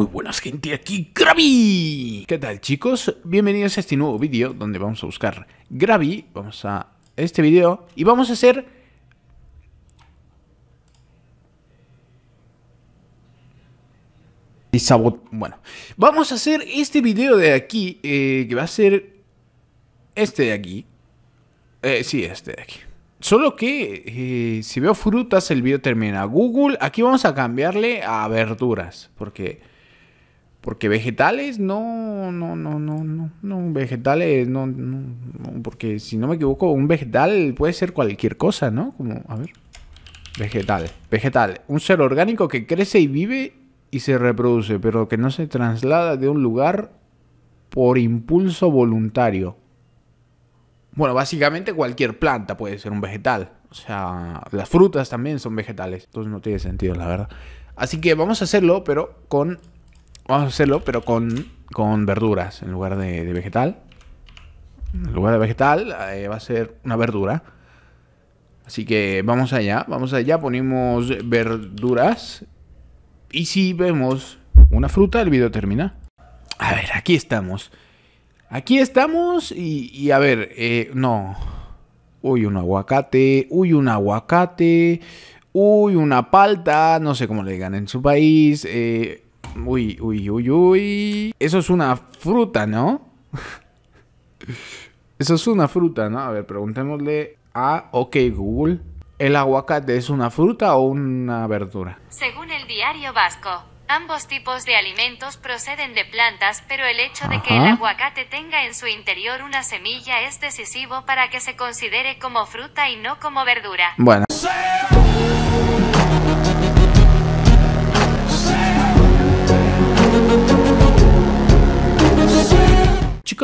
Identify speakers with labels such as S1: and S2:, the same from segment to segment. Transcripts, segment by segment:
S1: Muy buenas gente, aquí Gravi. ¿Qué tal chicos? Bienvenidos a este nuevo vídeo donde vamos a buscar Gravi. Vamos a este vídeo y vamos a hacer... Bueno, vamos a hacer este vídeo de aquí, eh, que va a ser este de aquí. Eh, sí, este de aquí. Solo que eh, si veo frutas, el vídeo termina. Google, aquí vamos a cambiarle a verduras. Porque. Porque vegetales, no, no, no, no, no, no, vegetales, no, no, porque si no me equivoco, un vegetal puede ser cualquier cosa, ¿no? Como, a ver, vegetal, vegetal, un ser orgánico que crece y vive y se reproduce, pero que no se traslada de un lugar por impulso voluntario. Bueno, básicamente cualquier planta puede ser un vegetal. O sea, las frutas también son vegetales. Entonces no tiene sentido, la verdad. Así que vamos a hacerlo, pero con... Vamos a hacerlo, pero con, con verduras en lugar de, vegetal. En lugar de vegetal eh, va a ser una verdura. Así que vamos allá, vamos allá, ponemos verduras. Y si vemos una fruta, el video termina. A ver, aquí estamos. Aquí estamos y, a ver, eh, no. Uy, un aguacate, uy, un aguacate, uy, una palta, no sé cómo le digan en su país. Eh, uy, uy, uy, uy. Eso es una fruta, ¿no? Eso es una fruta, ¿no? A ver, preguntémosle a OK Google. ¿El aguacate es una fruta o una verdura?
S2: Según el diario vasco, Ambos tipos de alimentos proceden de plantas, pero el hecho de que el aguacate tenga en su interior una semilla es decisivo para que se considere como fruta y no como verdura.
S1: Bueno.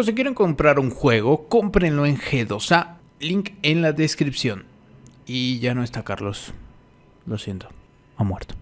S1: Si quieren comprar un juego, cómprenlo en G2A, link en la descripción. Y ya no está Carlos. Lo siento, ha muerto.